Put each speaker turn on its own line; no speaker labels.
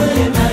Double